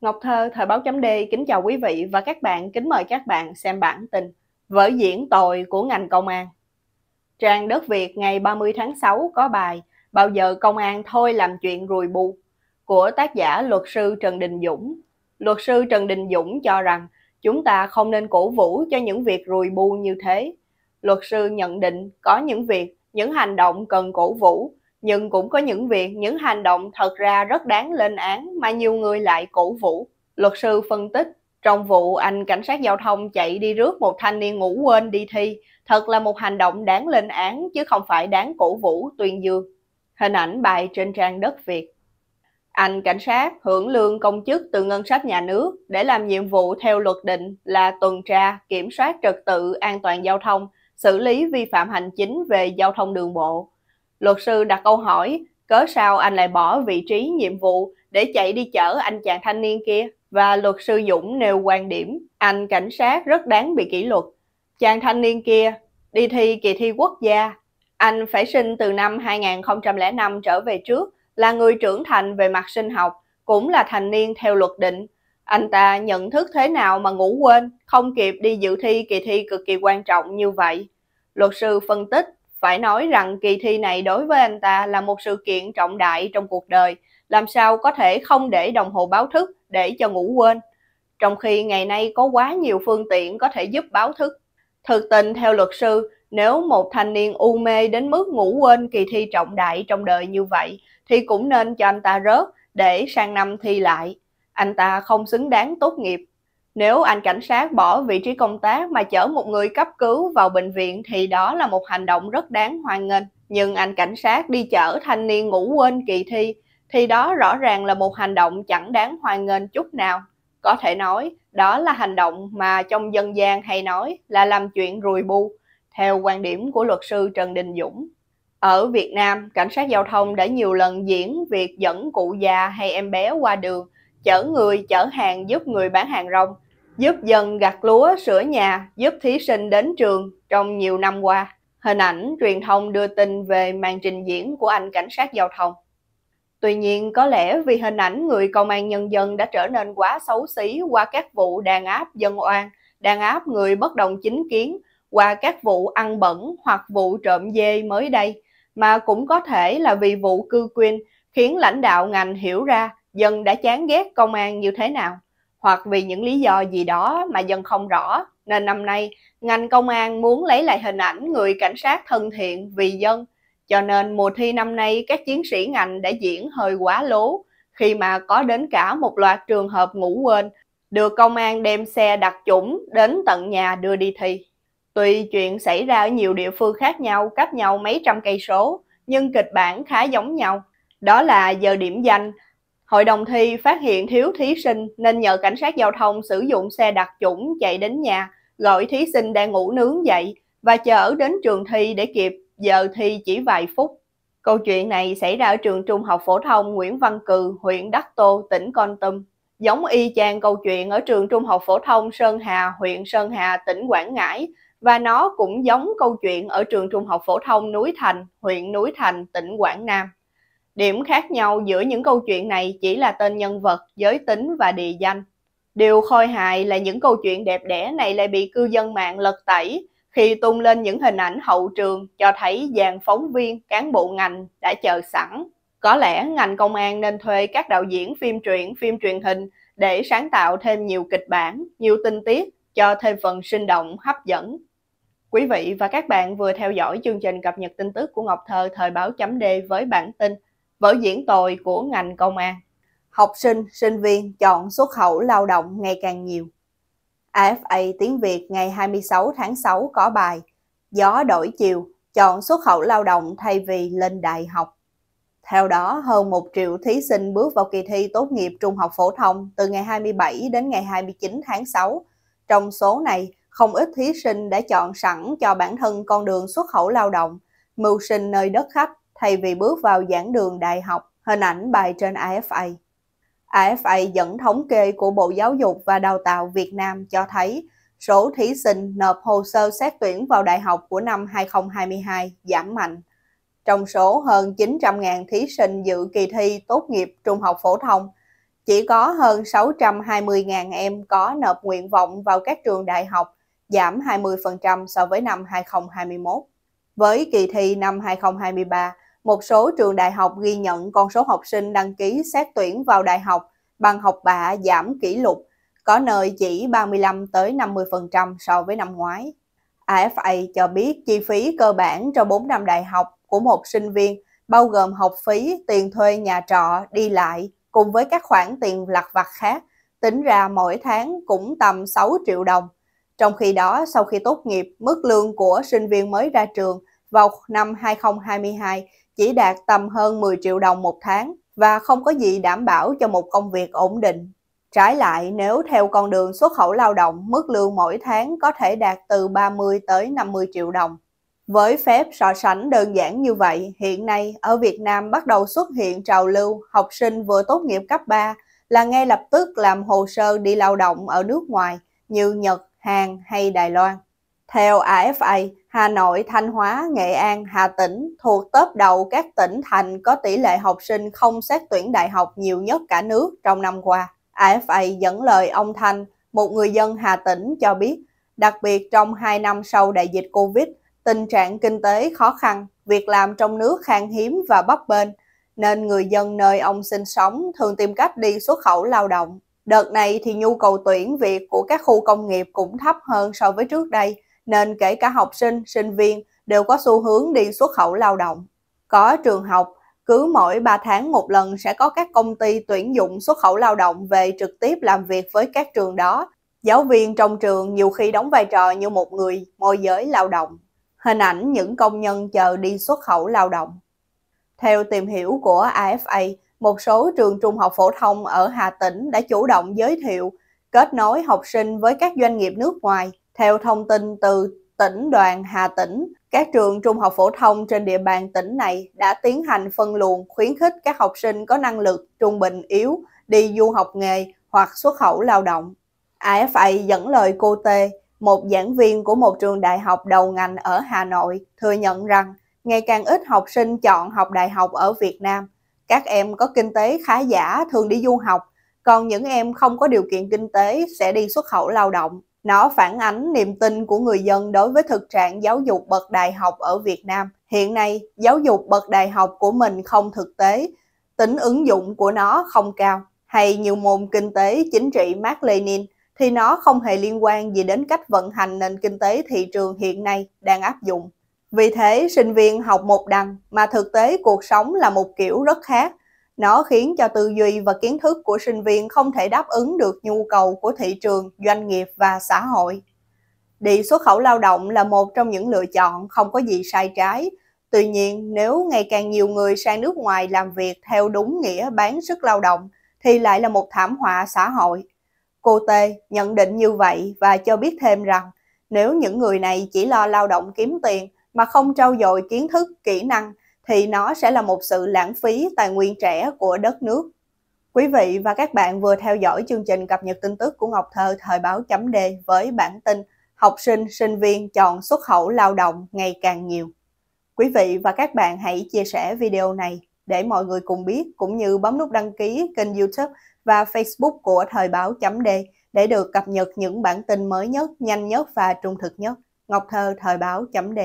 Ngọc Thơ, Thời báo chấm D kính chào quý vị và các bạn, kính mời các bạn xem bản tin Vở diễn tội của ngành công an. Trang Đất Việt ngày 30 tháng 6 có bài Bao giờ công an thôi làm chuyện rùi bu của tác giả luật sư Trần Đình Dũng. Luật sư Trần Đình Dũng cho rằng chúng ta không nên cổ vũ cho những việc rùi bu như thế. Luật sư nhận định có những việc, những hành động cần cổ vũ, nhưng cũng có những việc, những hành động thật ra rất đáng lên án mà nhiều người lại cổ vũ. Luật sư phân tích, trong vụ anh cảnh sát giao thông chạy đi rước một thanh niên ngủ quên đi thi, thật là một hành động đáng lên án chứ không phải đáng cổ vũ tuyên dương. Hình ảnh bài trên trang đất Việt. Anh cảnh sát hưởng lương công chức từ ngân sách nhà nước để làm nhiệm vụ theo luật định là tuần tra, kiểm soát trật tự an toàn giao thông, xử lý vi phạm hành chính về giao thông đường bộ Luật sư đặt câu hỏi, cớ sao anh lại bỏ vị trí nhiệm vụ để chạy đi chở anh chàng thanh niên kia? Và luật sư Dũng nêu quan điểm, anh cảnh sát rất đáng bị kỷ luật. Chàng thanh niên kia đi thi kỳ thi quốc gia. Anh phải sinh từ năm 2005 trở về trước, là người trưởng thành về mặt sinh học, cũng là thành niên theo luật định. Anh ta nhận thức thế nào mà ngủ quên, không kịp đi dự thi kỳ thi cực kỳ quan trọng như vậy. Luật sư phân tích, phải nói rằng kỳ thi này đối với anh ta là một sự kiện trọng đại trong cuộc đời, làm sao có thể không để đồng hồ báo thức để cho ngủ quên. Trong khi ngày nay có quá nhiều phương tiện có thể giúp báo thức. Thực tình theo luật sư, nếu một thanh niên u mê đến mức ngủ quên kỳ thi trọng đại trong đời như vậy, thì cũng nên cho anh ta rớt để sang năm thi lại. Anh ta không xứng đáng tốt nghiệp nếu anh cảnh sát bỏ vị trí công tác mà chở một người cấp cứu vào bệnh viện thì đó là một hành động rất đáng hoan nghênh. Nhưng anh cảnh sát đi chở thanh niên ngủ quên kỳ thi thì đó rõ ràng là một hành động chẳng đáng hoan nghênh chút nào. Có thể nói, đó là hành động mà trong dân gian hay nói là làm chuyện rùi bu, theo quan điểm của luật sư Trần Đình Dũng. Ở Việt Nam, cảnh sát giao thông đã nhiều lần diễn việc dẫn cụ già hay em bé qua đường, chở người, chở hàng giúp người bán hàng rong, giúp dân gặt lúa, sửa nhà, giúp thí sinh đến trường trong nhiều năm qua. Hình ảnh truyền thông đưa tin về màn trình diễn của anh cảnh sát giao thông. Tuy nhiên, có lẽ vì hình ảnh người công an nhân dân đã trở nên quá xấu xí qua các vụ đàn áp dân oan, đàn áp người bất đồng chính kiến, qua các vụ ăn bẩn hoặc vụ trộm dê mới đây, mà cũng có thể là vì vụ cư quyên khiến lãnh đạo ngành hiểu ra dân đã chán ghét công an như thế nào hoặc vì những lý do gì đó mà dân không rõ nên năm nay ngành công an muốn lấy lại hình ảnh người cảnh sát thân thiện vì dân cho nên mùa thi năm nay các chiến sĩ ngành đã diễn hơi quá lố khi mà có đến cả một loạt trường hợp ngủ quên được công an đem xe đặc chủng đến tận nhà đưa đi thi. Tuy chuyện xảy ra ở nhiều địa phương khác nhau, cách nhau mấy trăm cây số, nhưng kịch bản khá giống nhau. Đó là giờ điểm danh, Hội đồng thi phát hiện thiếu thí sinh nên nhờ cảnh sát giao thông sử dụng xe đặc chủng chạy đến nhà, gọi thí sinh đang ngủ nướng dậy và chở đến trường thi để kịp giờ thi chỉ vài phút. Câu chuyện này xảy ra ở trường trung học phổ thông Nguyễn Văn Cừ, huyện Đắc Tô, tỉnh Con Tum. Giống y chang câu chuyện ở trường trung học phổ thông Sơn Hà, huyện Sơn Hà, tỉnh Quảng Ngãi và nó cũng giống câu chuyện ở trường trung học phổ thông Núi Thành, huyện Núi Thành, tỉnh Quảng Nam. Điểm khác nhau giữa những câu chuyện này chỉ là tên nhân vật, giới tính và địa danh. Điều khôi hài là những câu chuyện đẹp đẽ này lại bị cư dân mạng lật tẩy khi tung lên những hình ảnh hậu trường cho thấy dàn phóng viên, cán bộ ngành đã chờ sẵn. Có lẽ ngành công an nên thuê các đạo diễn phim truyện, phim truyền hình để sáng tạo thêm nhiều kịch bản, nhiều tình tiết cho thêm phần sinh động, hấp dẫn. Quý vị và các bạn vừa theo dõi chương trình cập nhật tin tức của Ngọc Thơ thời báo chấm D với bản tin vở diễn tồi của ngành công an. Học sinh, sinh viên chọn xuất khẩu lao động ngày càng nhiều. AFA tiếng Việt ngày 26 tháng 6 có bài Gió đổi chiều, chọn xuất khẩu lao động thay vì lên đại học. Theo đó, hơn 1 triệu thí sinh bước vào kỳ thi tốt nghiệp trung học phổ thông từ ngày 27 đến ngày 29 tháng 6. Trong số này, không ít thí sinh đã chọn sẵn cho bản thân con đường xuất khẩu lao động, mưu sinh nơi đất khách thay vì bước vào giảng đường đại học, hình ảnh bài trên AFA. AFA dẫn thống kê của Bộ Giáo dục và Đào tạo Việt Nam cho thấy số thí sinh nộp hồ sơ xét tuyển vào đại học của năm 2022 giảm mạnh. Trong số hơn 900.000 thí sinh dự kỳ thi tốt nghiệp trung học phổ thông, chỉ có hơn 620.000 em có nộp nguyện vọng vào các trường đại học, giảm 20% so với năm 2021. Với kỳ thi năm 2023, một số trường đại học ghi nhận con số học sinh đăng ký xét tuyển vào đại học bằng học bạ giảm kỷ lục, có nơi chỉ 35 tới 50% so với năm ngoái. AFA cho biết chi phí cơ bản cho 4 năm đại học của một sinh viên bao gồm học phí, tiền thuê nhà trọ, đi lại cùng với các khoản tiền lặt vặt khác, tính ra mỗi tháng cũng tầm 6 triệu đồng. Trong khi đó, sau khi tốt nghiệp, mức lương của sinh viên mới ra trường vào năm 2022 chỉ đạt tầm hơn 10 triệu đồng một tháng và không có gì đảm bảo cho một công việc ổn định. Trái lại, nếu theo con đường xuất khẩu lao động, mức lương mỗi tháng có thể đạt từ 30 tới 50 triệu đồng. Với phép so sánh đơn giản như vậy, hiện nay ở Việt Nam bắt đầu xuất hiện trào lưu học sinh vừa tốt nghiệp cấp 3 là ngay lập tức làm hồ sơ đi lao động ở nước ngoài như Nhật, Hàn hay Đài Loan. Theo AFA, Hà Nội, Thanh Hóa, Nghệ An, Hà Tĩnh thuộc top đầu các tỉnh thành có tỷ lệ học sinh không xét tuyển đại học nhiều nhất cả nước trong năm qua. AFA dẫn lời ông Thanh, một người dân Hà Tĩnh cho biết, đặc biệt trong 2 năm sau đại dịch Covid, tình trạng kinh tế khó khăn, việc làm trong nước khan hiếm và bấp bênh, nên người dân nơi ông sinh sống thường tìm cách đi xuất khẩu lao động. Đợt này thì nhu cầu tuyển việc của các khu công nghiệp cũng thấp hơn so với trước đây, nên kể cả học sinh, sinh viên đều có xu hướng đi xuất khẩu lao động. Có trường học, cứ mỗi 3 tháng một lần sẽ có các công ty tuyển dụng xuất khẩu lao động về trực tiếp làm việc với các trường đó. Giáo viên trong trường nhiều khi đóng vai trò như một người môi giới lao động. Hình ảnh những công nhân chờ đi xuất khẩu lao động. Theo tìm hiểu của AFA, một số trường trung học phổ thông ở Hà Tĩnh đã chủ động giới thiệu kết nối học sinh với các doanh nghiệp nước ngoài. Theo thông tin từ tỉnh đoàn Hà Tĩnh, các trường trung học phổ thông trên địa bàn tỉnh này đã tiến hành phân luồng khuyến khích các học sinh có năng lực trung bình yếu đi du học nghề hoặc xuất khẩu lao động. AFA dẫn lời cô T, một giảng viên của một trường đại học đầu ngành ở Hà Nội, thừa nhận rằng ngày càng ít học sinh chọn học đại học ở Việt Nam. Các em có kinh tế khá giả thường đi du học, còn những em không có điều kiện kinh tế sẽ đi xuất khẩu lao động. Nó phản ánh niềm tin của người dân đối với thực trạng giáo dục bậc đại học ở Việt Nam. Hiện nay, giáo dục bậc đại học của mình không thực tế, tính ứng dụng của nó không cao. Hay nhiều môn kinh tế chính trị Mark Lenin thì nó không hề liên quan gì đến cách vận hành nền kinh tế thị trường hiện nay đang áp dụng. Vì thế, sinh viên học một đằng mà thực tế cuộc sống là một kiểu rất khác nó khiến cho tư duy và kiến thức của sinh viên không thể đáp ứng được nhu cầu của thị trường, doanh nghiệp và xã hội. Đi xuất khẩu lao động là một trong những lựa chọn không có gì sai trái. Tuy nhiên, nếu ngày càng nhiều người sang nước ngoài làm việc theo đúng nghĩa bán sức lao động, thì lại là một thảm họa xã hội. Cô Tê nhận định như vậy và cho biết thêm rằng, nếu những người này chỉ lo lao động kiếm tiền mà không trau dồi kiến thức, kỹ năng thì nó sẽ là một sự lãng phí tài nguyên trẻ của đất nước. Quý vị và các bạn vừa theo dõi chương trình cập nhật tin tức của Ngọc Thơ thời báo chấm D với bản tin học sinh, sinh viên chọn xuất khẩu lao động ngày càng nhiều. Quý vị và các bạn hãy chia sẻ video này để mọi người cùng biết cũng như bấm nút đăng ký kênh youtube và facebook của thời báo chấm D để được cập nhật những bản tin mới nhất, nhanh nhất và trung thực nhất. Ngọc Thơ thời báo chấm D